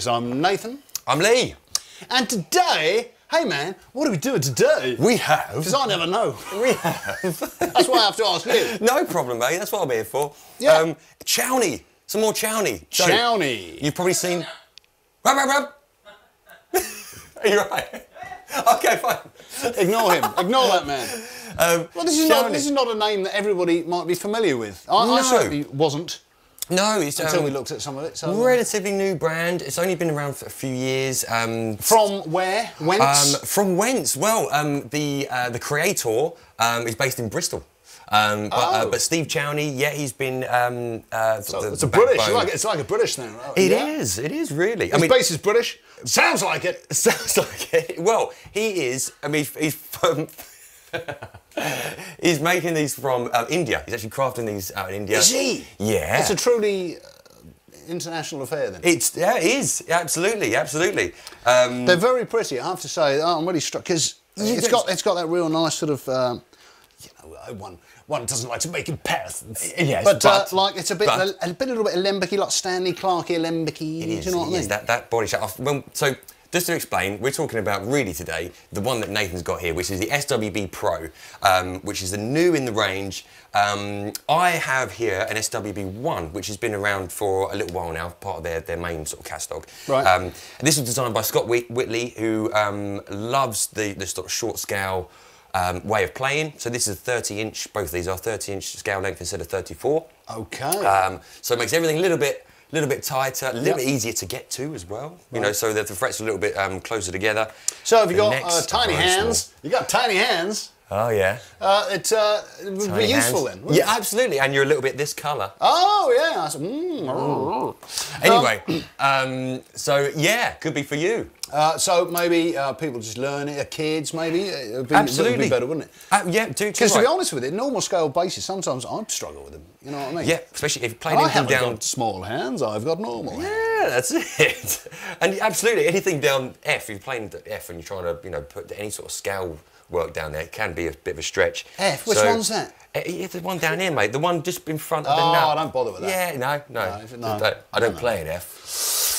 Bass. I'm Nathan, I'm Lee. and today, hey man, what are we doing today? We have. Because I never know. We have. That's why I have to ask you. no problem, mate. That's what I'm here for. Yeah. Um, Chowny. Some more Chowny. So, Chowny. You've probably seen. Rub, rub, rub. Are you right? Okay, fine. Ignore him. Ignore that man. Um, Well, this is, not, this is not a name that everybody might be familiar with. I, I No. certainly wasn't No, it's until um, we looked at some of it. So, uh, relatively new brand. It's only been around for a few years. Um, From where? Whence? Um, from whence? Well, um, the uh, the creator um, is based in Bristol. Um, but, uh, Oh. but Steve Chowney, yeah, he's been. Um, uh, So the- it's the a British. It's like, it's like a British thing. right? It yeah? is. It is really. His base is British. Sounds like it. Sounds like it. Well, he is. I mean, he's from. he's making these from um, India. He's actually crafting these out in India. Is he? Yeah. It's a truly uh, international affair then. It's yeah, it is absolutely, absolutely. Um, They're very pretty, I have to say. Oh, I'm really struck because it's got it's got that real nice sort of. Um, you know, uh, one one doesn't like to make comparisons. Yes, but, uh, like it's a bit but- a, a bit a little bit Alembic, like Stanley Clarke. Do It is, you know what I mean? is, That, that body shape. Well, so, just to explain, we're talking about really today the one that Nathan's got here, which is the SWB Pro, um, which is the new in the range. Um, I have here an SWB One, which has been around for a little while now, part of their, their main sort of catalogue. Right. Um, and this was designed by Scott Whit- Whitley, who um, loves the, the sort of short scale. Um, way of playing. So this is a 30 inch. Both of these are 30 inch scale length instead of 34. Okay. Um, so it makes everything a little bit, little bit tighter, a little Yep. bit easier to get to as well. You know, so that the frets are a little bit um, closer together. so if you got uh, tiny very small. hands? You got tiny hands. Oh yeah. Uh, it, uh, it would be useful hands. then. Yeah, it? absolutely. And you're a little bit this colour. Oh yeah. I said, mm. Anyway, um, so yeah, could be for you. Uh, so maybe uh, people just learn it, uh, kids maybe. It would be, Absolutely. would be better, wouldn't it? Uh, yeah, do. Because to be honest with it, normal scale bases, sometimes I'd struggle with them. You know what I mean? Yeah, especially if you play And I anything down. got small hands, I've got normal hands. Yeah, that's it. And absolutely, anything down F, if you're playing F and you're trying to, you know, put any sort of scale work down there, it can be a bit of a stretch. F? Which So- one's that? Eh, yeah, the one down here, mate. The one just in front of the Oh, nut. I don't bother with that. Yeah, no, no. No, no, I don't, no. play it, F.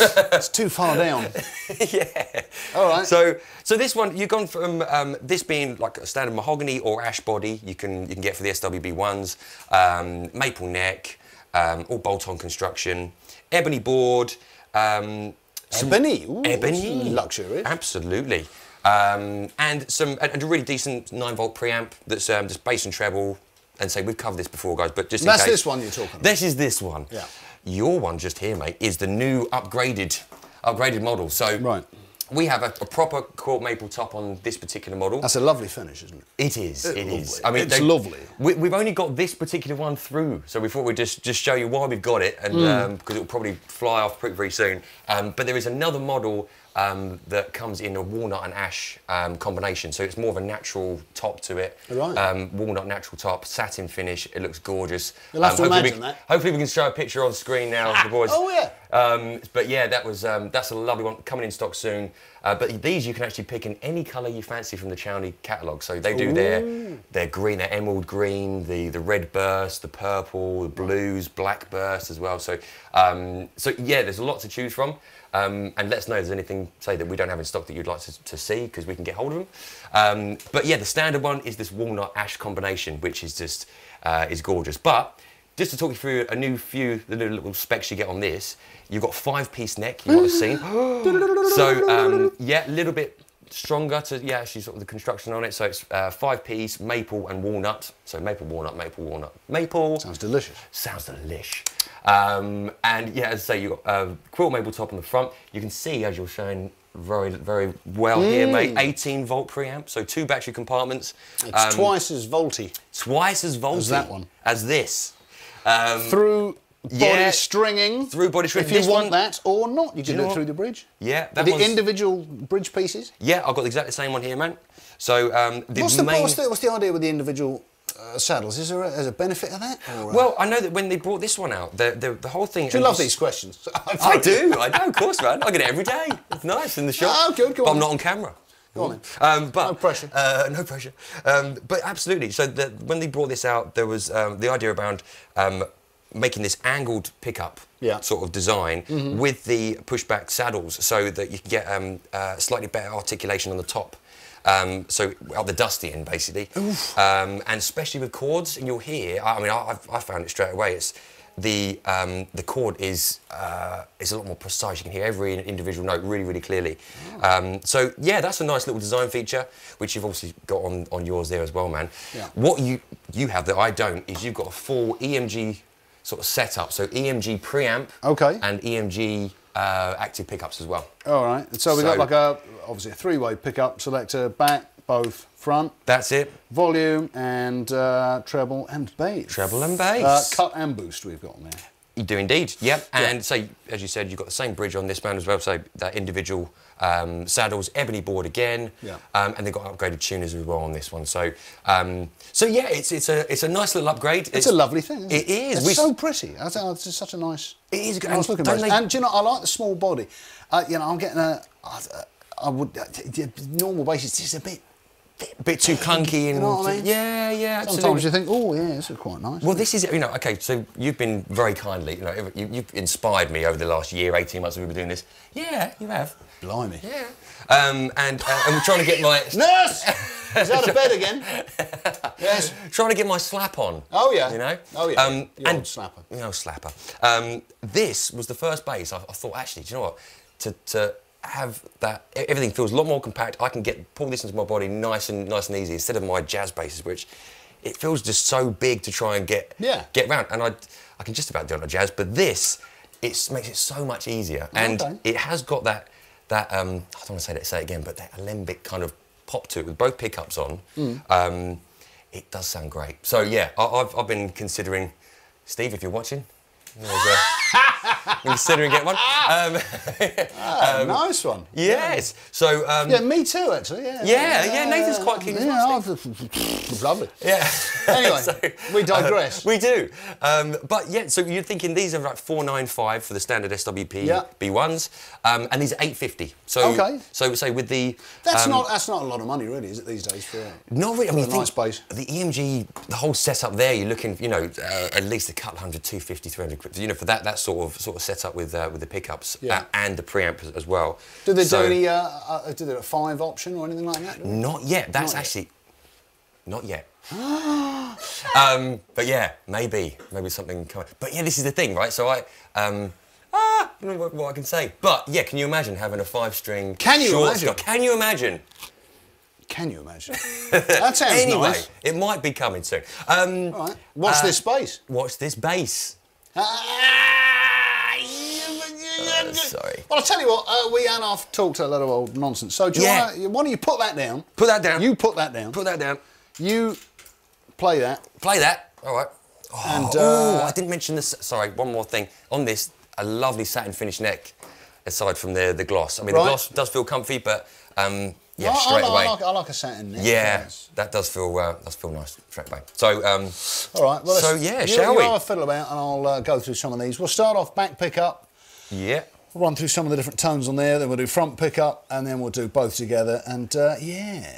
It's too far down. yeah. All right. So, so this one, you've gone from um, this being like a standard mahogany or ash body. You can you can get for the SWB ones, um, maple neck, um, all bolt-on construction, ebony board. Um, Ebony? Ooh, ebony luxury. Absolutely. Um, and some and, a really decent nine volt preamp that's um, just bass and treble. And say we've covered this before, guys, but just That's case- this one you're talking about. This is this one. Yeah. your one just here, mate, is the new upgraded, upgraded model. So Right. we have a, a proper quilt maple top on this particular model. That's a lovely finish, isn't it? It is. It's It is. I mean, It's they- lovely. We, we've only got this particular one through, so we thought we'd just just show you why we've got it, and because it'll probably fly off pretty very soon. Um, but there is another model um, that comes in a walnut and ash um, combination, so it's more of a natural top to it. Right. Um, walnut natural top, satin finish. It looks gorgeous. You'll have to hopefully imagine we, that. Hopefully we can show a picture on screen now, the boys. oh, yeah. Um, but yeah, that was um, that's a lovely one coming in stock soon. Uh, but these you can actually pick in any colour you fancy from the Chowny catalogue. So they do their their green, their emerald green, the the red burst, the purple, the blues, black burst as well. So um, so yeah, there's a lot to choose from. Um, and let us know if there's anything, say, that we don't have in stock that you'd like to, to see, because we can get hold of them. Um, but yeah, the standard one is this walnut ash combination, which is just uh, is gorgeous. But just to talk you through a new few, the little, little specs you get on this, you've got five-piece neck, you might have seen. so um, yeah, a little bit stronger to yeah, actually sort of the construction on it. So it's uh, five-piece maple and walnut. So maple, walnut, maple, walnut, maple. Sounds delicious. Sounds delish. Um, and yeah, as I say, you've got a quilt maple top on the front. You can see, as you're showing very, very well here, mate, 18 volt preamp, so two battery compartments. It's Um, twice as volty twice as volty that one. as this. Um, through body yeah, stringing. through body string. If you This want one- that or not, you can do it what? through the bridge. Yeah, that the one's- individual bridge pieces. yeah, I've got exactly the same one here, man. So um, the What's the, main. what's the what's the idea with the individual uh, saddles? Is there a, is a benefit of that? Or, uh, well, I know that when they brought this one out, the, the, the whole thing. do you love these questions? I do, I do, of course, man. I get it every day. It's nice in the shop. Oh, good, go but on I'm not on camera. Go on. Um, but, No pressure. Uh, no pressure. Um, but absolutely. So the, when they brought this out, there was um, the idea around um, making this angled pickup Yeah. Sort of design with the pushback saddles, so that you can get um, uh, slightly better articulation on the top. Um, so out the dusty end, basically, um, and especially with chords, and you'll hear. I I mean, I, I've- found it straight away. It's the um, the chord is uh, is a lot more precise. You can hear every individual note really, really clearly. Oh. Um, so yeah, that's a nice little design feature, which you've obviously got on, on yours there as well, man. Yeah. What you you have that I don't is you've got a full EMG sort of setup. So EMG preamp. Okay. And EMG uh, active pickups as well. All right. So we got So- like a obviously a three-way pickup selector, back, both, front, That's it. volume, and uh, treble and bass. Treble and Uh, bass. cut and boost we've got on there. You do indeed, yep. And so, as you said, you've got the same bridge on this man as well. So that individual um, saddles, ebony board again, Yeah. um, and they've got upgraded tuners as well on this one. So, um, so yeah, it's it's a it's a nice little upgrade. It's, a lovely thing. Isn't it, It is. It's We- so pretty. I think it's such a nice. It is good. Nice And looking they- And do you know, I like the small body. Uh, you know, I'm getting a. I, I would uh, normal basis. It's a bit. A bit too clunky and You know I mean? yeah, yeah. Absolutely. Sometimes you think, oh yeah, this is quite nice. Well, this is, you know, okay, so you've been very kindly, you know, you, you've inspired me over the last year, 18 months that we've been doing this. Yeah, you have. Blimey. Yeah. Um, and, uh, and we're trying to get my, Nurse, is out of bed again? yes. trying to get my slap on. Oh yeah. You know? Oh yeah. Um, and old slapper. You know, slapper. Um, this was the first base I, I thought, actually, do you know what? To, to have that, everything feels a lot more compact. I can get pull this into my body nice and nice and easy instead of my jazz basses, which it feels just so big to try and get Yeah. get round. And I, I can just about do it on a jazz, but this, it makes it so much easier. And Okay. it has got that, that um, I don't want to say that, say it again, but that alembic kind of pop to it with both pickups on. Mm. Um, it does sound great. So yeah, I, I've, I've been considering, Steve, if you're watching, there's a, considering getting one. Um, Ah, nice one. yes. So um, Yeah, me too, actually. Yeah, Yeah, yeah, Nathan's quite keen as Yeah, well, I've- lovely. yeah. Anyway, So, we digress. uh, we do. Um, but yeah, so you're thinking these are like 495 for the standard SWP Yeah. B1s, um, and these are 850. So, Okay. So say with the That's not that's not a lot of money, really, is it these days? For Not really. I mean, nice base. The EMG, the whole setup there, you're looking, you know, uh, at least a couple hundred, 250, 300 quid. You know, for that that sort of sort of setup with uh, with the pickups Yeah. uh, and the preamp as, well. do they So- do any? Uh, uh, do they a five option or anything like that? Not yet. That's Not yet. actually not yet. um, but yeah, maybe, maybe something coming. But yeah, this is the thing, right? So I. Um, Ah, I don't know what, I can say. But yeah, can you imagine having a five-string? Can you short imagine? Can you imagine? Can you imagine? that sounds anyway, nice. it might be coming soon. Um, All right. Watch Uh, this space. Watch this bass. Ah! You- Sorry. Well, I'll tell you what, uh, we and I've talked a lot of old nonsense. So, do you Yeah. wanna, why don't you put that down? Put that down. You put that down. Put that down. You play that. Play that. All right. Oh, And, oh, uh, I didn't mention this. Sorry, one more thing. On this, a lovely satin finish neck, aside from the the gloss. I mean, Right. the gloss does feel comfy, but um, yeah, I, I straight away. I like, I like a satin neck. yeah, that does feel uh, does feel nice straight away. So um, All right. Well, So, yeah, you, shall you we? a fiddle about, and I'll uh, go through some of these. We'll start off back pickup. yeah. Run through some of the different tones on there. Then we'll do front pickup, and then we'll do both together. And uh, yeah.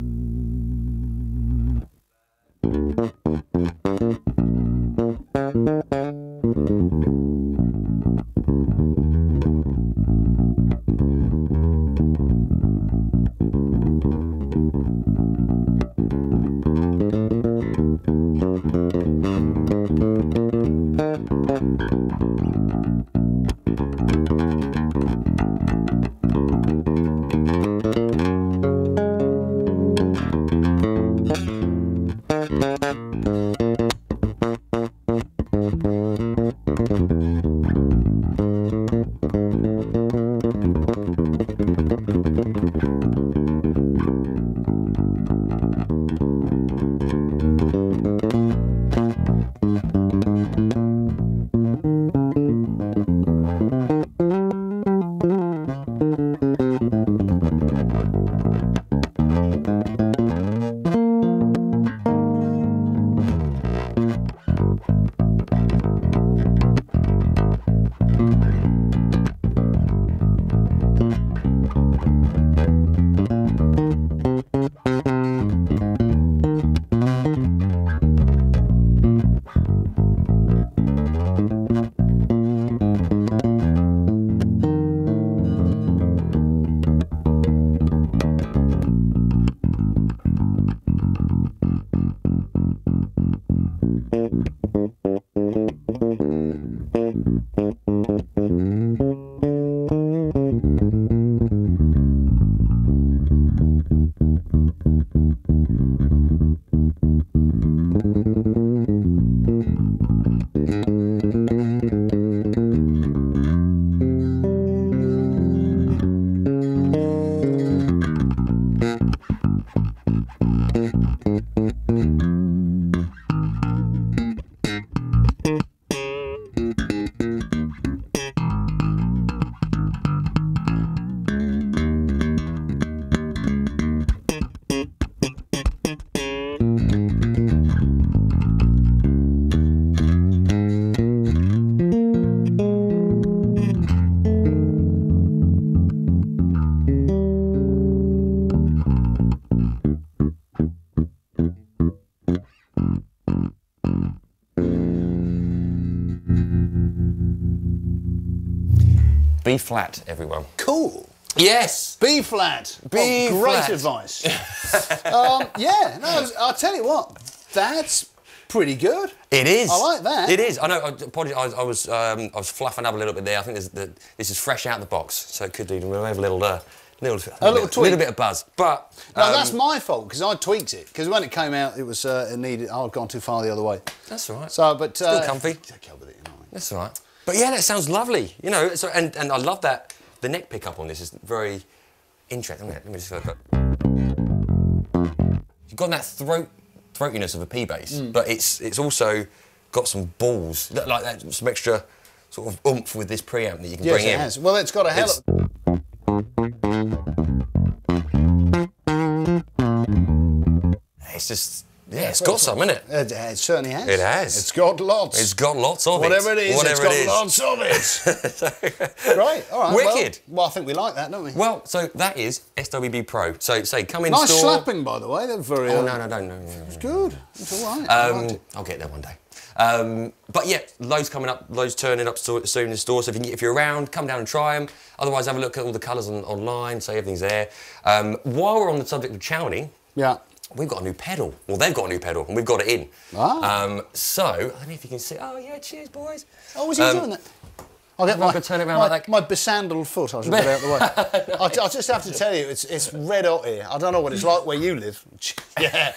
B flat, everyone. Cool. Yes. B flat. B Oh, great flat. advice. um, yeah, no, I'll tell you what, that's pretty good. It is. I like that. It is. I know. I apologise. I, I was um, I was fluffing up a little bit there. I think the, this is fresh out the box, so it could do we have a little uh, little A little bit, little bit of buzz. But No, um, that's my fault because I tweaked it. Because when it came out, it was uh, it needed. I'd gone too far the other way. that's all right. So, but uh, Still comfy. Okay with it, you know. That's all right. But yeah, that sounds lovely. You know, so, and, and I love that the neck pickup on this is very interesting. Let me just go. You've got that throat throatiness of a P bass, Mm. but it's it's also got some balls, like that, some extra sort of oomph with this preamp that you can Yes, bring it in. has. Well, it's got a hell. It's- Of, It's just yeah, it's got some in it. it, certainly has. It has. It's got lots. It's got lots of Whatever it. it is, Whatever it's it got is. lots of it. right, all right. Wicked. Well, well, I think we like that, don't we? Well, so that is SWB Pro. So say come in nice store. slapping, by the way. They're very. Oh uh, no no no no no. It's good. It's all right. Um, it. I'll get there one day. Um, but yeah, loads coming up, loads turning up soon in store. So if, you, if you're around, come down and try them. Otherwise, have a look at all the colours on, online, so everything's there. Um, while we're on the subject of chowning, Yeah. We've got a new pedal. Well, they've got a new pedal, and we've got it in. Ah. Um, so I don't know if you can see. Oh yeah, cheers, boys. Oh, was he Um, doing that? I'll get my, turn it round my, like that. my besandled foot. I should get out of the way. I, I just have to tell you, it's it's red hot here. I don't know what it's like where you live. Yeah,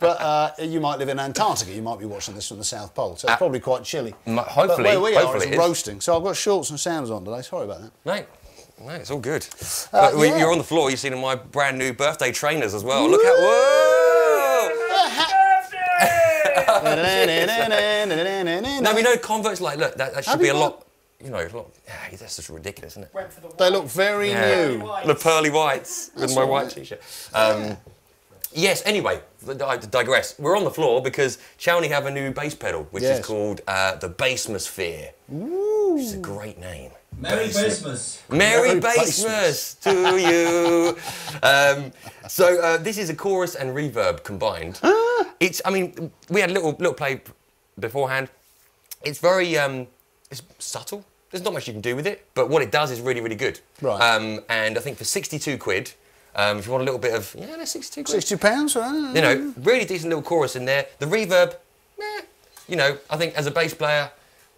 but uh, you might live in Antarctica. You might be watching this from the South Pole, so it's probably quite chilly. m- But where we are, hopefully it's roasting. So I've got shorts and sandals on today. Sorry about that. Mate, no, it's all good. but we- Uh, yeah. You're on the floor. You've seen my brand new birthday trainers as well. Look at whoa! now we know Converse Like, look, that, that should be a lot. You know, a lot. Yeah, that's just ridiculous, isn't it? The They look very Yeah. new. The pearly whites with my white t-shirt. Um, yes. Anyway, I digress. We're on the floor because Chowny have a new bass pedal, which Yes. is called uh, the Bassmosphere. Which is a great name. Merry Christmas. Merry Christmas to you. Um, so uh, this is a chorus and reverb combined. it's. I mean, we had a little little play beforehand. It's very. Um, it's subtle. There's not much you can do with it, but what it does is really, really good. Right. Um, and I think for 62 quid, um, if you want a little bit of yeah, that's 62 quid. Sixty pounds, right? You know, really decent little chorus in there. The reverb, meh. You know, I think as a bass player,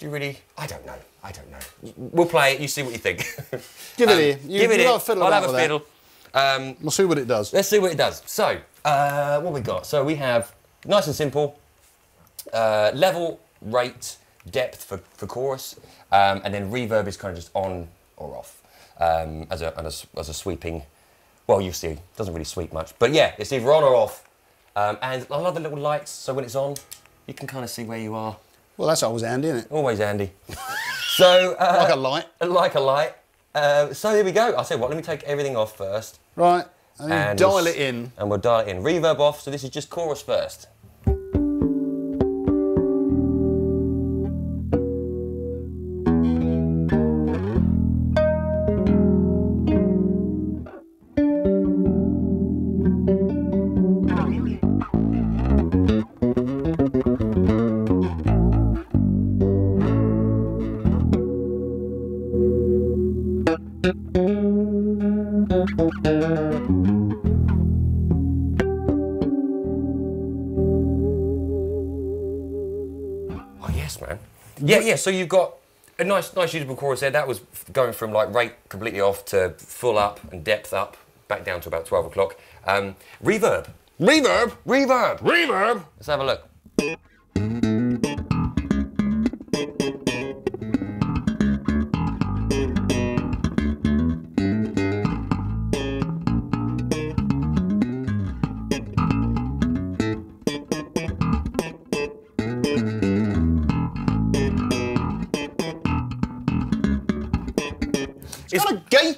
do you really? I don't know. I don't know. We'll play it. You see what you think. Give it Um, here. You- give it here. fiddle I'll have a fiddle. Um, We'll see what it does. let's see what it does. So, uh, what we got? So we have nice and simple. Uh, level, rate, depth for, for chorus, um, and then reverb is kind of just on or off um, as, a, as, a, as a sweeping. Well, you see, it doesn't really sweep much, but yeah, it's either on or off. Um, and I love the little lights, so when it's on, you can kind of see where you are. Well, that's always handy, isn't it? Always handy. so, uh, Like a light. like a light. Uh, so here we go. I said, what. Let me take everything off first, Right. And and dial we'll it in. and we'll dial it in. Reverb off. So this is just chorus first. Oh yes, man. Yeah, yeah. So you've got a nice, nice usable chorus there. That was going from like rate completely off to full up and depth up, back down to about twelve o'clock. Um, reverb, Reverb. reverb. Reverb. Let's have a look.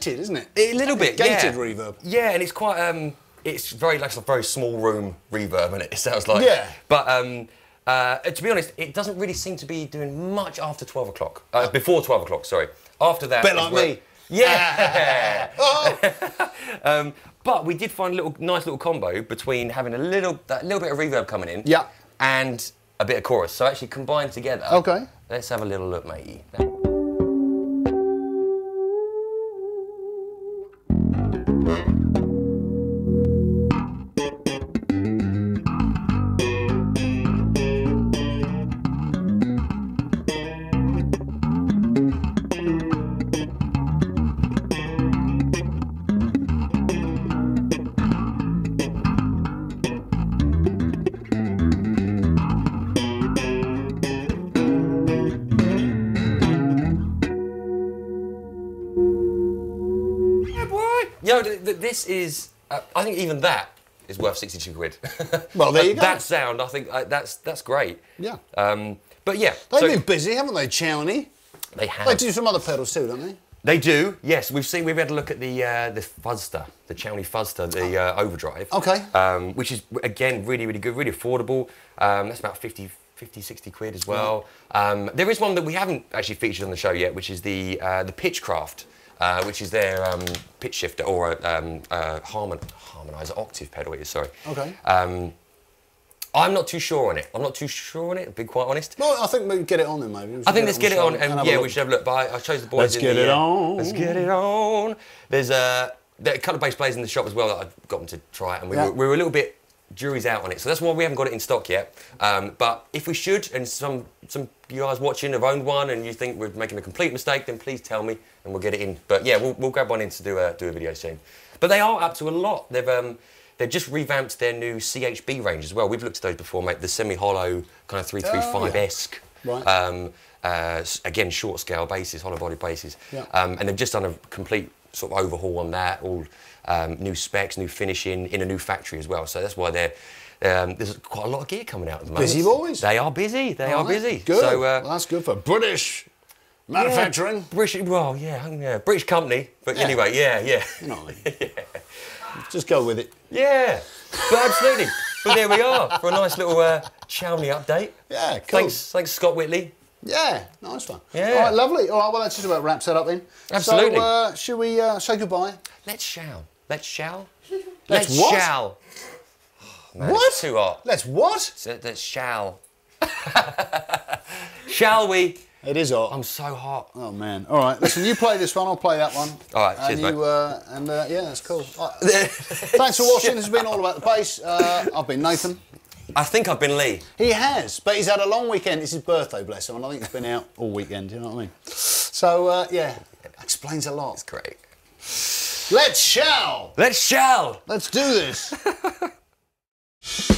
Gated, isn't it? A little bit, Gated yeah. reverb. Yeah, and it's quite um, it's very like a very small room reverb, and it? it sounds like. Yeah. But um, uh, to be honest, it doesn't really seem to be doing much after twelve o'clock. Uh, before twelve o'clock, sorry. After that. Bit like me. Yeah. Oh, um, but we did find a little nice little combo between having a little that little bit of reverb coming in. Yeah. And a bit of chorus. So actually combined together. Okay. Let's have a little look, matey. Yo, th- th- this is. Uh, I think even that is worth sixty-two quid. Well, there you That- go. That sound, I think uh, that's that's great. Yeah. Um, but yeah, They've so been busy, haven't they, Chowny? they have. They do some other pedals too, don't they? They do, yes. We've seen. We've had a look at the uh, the Fuzzster, the Chowny Fuzzster, the uh, overdrive. Okay. Um, which is again really, really good, really affordable. Um, that's about 50, 50, 60 quid as well. Um, there is one that we haven't actually featured on the show yet, which is the uh, the Pitchcraft, uh, which is their um, pitch shifter or a um, uh, harmon- harmonizer octave pedal. It is sorry. Okay. Um, I'm not too sure on it. I'm not too sure on it. To be quite honest. Well, I think we get it on then, maybe. I think let's get it on, show and, yeah, we should have a look. But I, I chose the boys. Let's in get the, it uh, on. Let's get it on. There's a there are a couple of bass players in the shop as well that I've got them to try, it, and we, Yeah. were, we were a little bit jury's out on it, so that's why we haven't got it in stock yet. Um, but if we should, and some some you guys watching have owned one, and you think we're making a complete mistake, then please tell me, and we'll get it in. But yeah, we'll, we'll grab one in to do a do a video soon. But they are up to a lot. They've um, they've just revamped their new CHB range as well. We've looked at those before, mate. The semi-hollow kind of 335 esque. Right. Um, uh, again, short scale bases, hollow body bases. Yeah. Um, and they've just done a complete sort of overhaul on that, all um, new specs, new finishing in a new factory as well. So that's why they're. Um, there's quite a lot of gear coming out at the moment. Busy boys. They are busy. They are right, busy. Good. So, uh, well, that's good for British manufacturing. yeah, British, well, yeah, yeah, British company. But Yeah. anyway, yeah, yeah. You know what Just go with it. Yeah, but absolutely. but there we are for a nice little uh, Chowny update. Yeah, cool. Thanks, thanks, Scott Whitley. Yeah, nice one. Yeah. All right, lovely. All right, well, that's just about wraps that up then. Absolutely. So, uh, should we uh, say goodbye? Let's shall. Let's shall. Let's what? shall. Man, What? It's too hot. Let's what? So Let's shall. shall we? It is hot. I'm so hot. Oh man! All right, listen. You play this one. I'll play that one. All right, and cheers, you, mate. Uh, and uh, yeah, that's cool. Right. Thanks for watching. This has been all about the bass. Uh, I've been Nathan. I think I've been Lee. He has, but he's had a long weekend. It's his birthday, bless him, and I think he's been out all weekend. You know what I mean? So uh, yeah, explains a lot. It's great. Let's shall. Let's shall. Let's do this. Ah!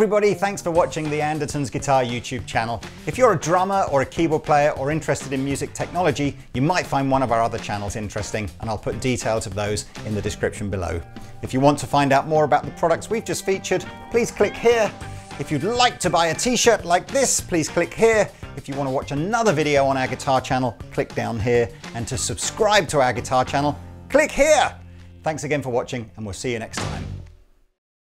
everybody, thanks for watching the Andertons Guitar YouTube channel. If you're a drummer or a keyboard player or interested in music technology, you might find one of our other channels interesting and I'll put details of those in the description below. If you want to find out more about the products we've just featured, please click here. If you'd like to buy a t-shirt like this, please click here. If you want to watch another video on our guitar channel, click down here. And to subscribe to our guitar channel, click here. Thanks again for watching and we'll see you next time.